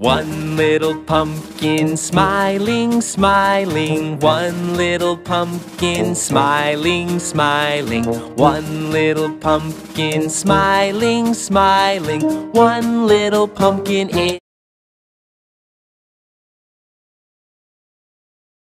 One little pumpkin smiling, smiling. One little pumpkin smiling, smiling. One little pumpkin smiling, smiling. One little pumpkin